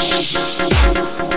Música